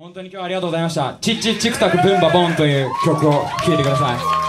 本当に今日はありがとうございました。チッチッチクタクブンバボンという曲を聴いてください。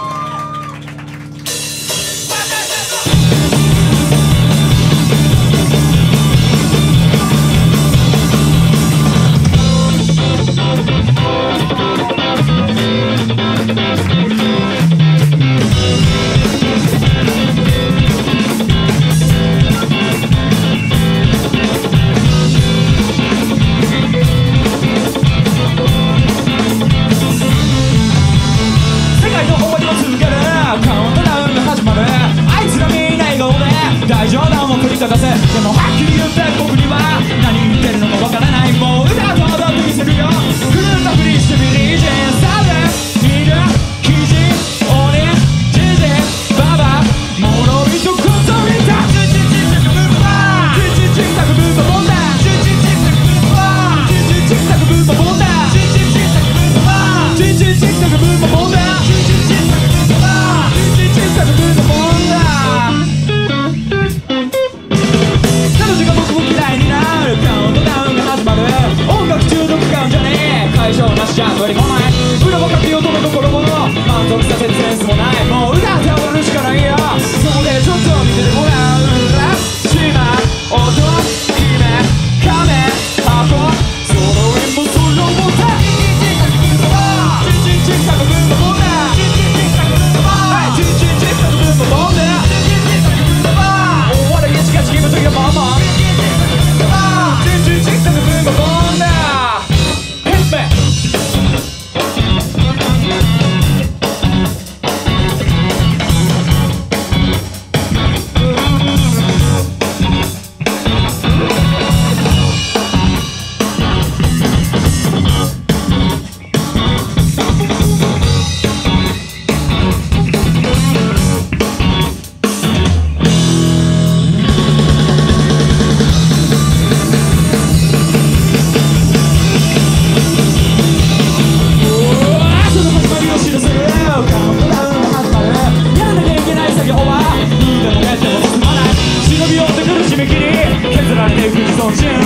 you know job, buddy. C'est la tête du tournant!